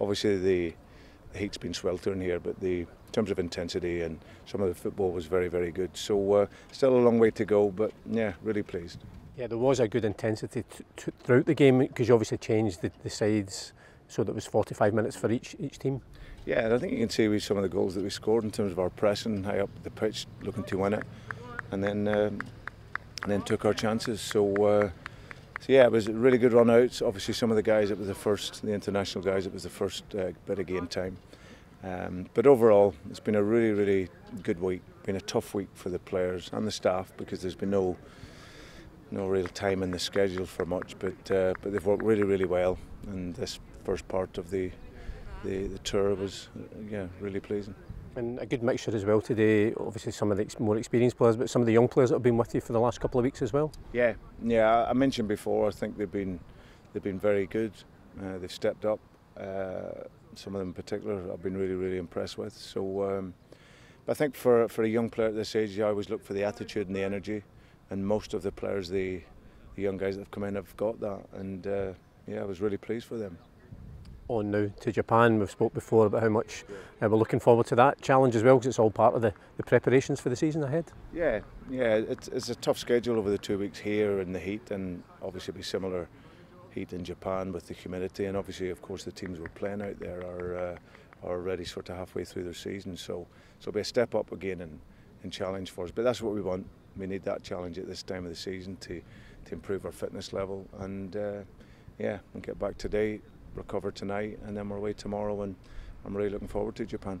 Obviously, the, the heat's been sweltering here, but the, in terms of intensity and some of the football was very, very good. So uh, still a long way to go, but yeah, really pleased. Yeah, there was a good intensity throughout the game because you obviously changed the, the sides so that was 45 minutes for each each team. Yeah, and I think you can see with some of the goals that we scored in terms of our pressing high up the pitch, looking to win it, and then um, and then took our chances. So, uh, so yeah, it was a really good run out. Obviously, some of the guys it was the first, the international guys it was the first uh, bit of game time. Um, but overall, it's been a really, really good week. Been a tough week for the players and the staff because there's been no no real time in the schedule for much. But uh, but they've worked really, really well, and this first part of the, the, the tour was yeah, really pleasing. And a good mixture as well today, obviously some of the ex more experienced players, but some of the young players that have been with you for the last couple of weeks as well. Yeah, yeah. I mentioned before, I think they've been they've been very good. Uh, they've stepped up. Uh, some of them in particular, I've been really, really impressed with. So um, I think for, for a young player at this age, you always look for the attitude and the energy. And most of the players, the, the young guys that have come in, have got that. And uh, yeah, I was really pleased for them on now to Japan. We've spoke before about how much uh, we're looking forward to that challenge as well because it's all part of the, the preparations for the season ahead. Yeah, yeah, it's, it's a tough schedule over the two weeks here in the heat and obviously it'll be similar heat in Japan with the humidity and obviously of course the teams we're playing out there are uh, are already sort of halfway through their season so so it'll be a step up again and and challenge for us but that's what we want we need that challenge at this time of the season to to improve our fitness level and uh, yeah and get back today recover tonight, and then we're away tomorrow. And I'm really looking forward to Japan.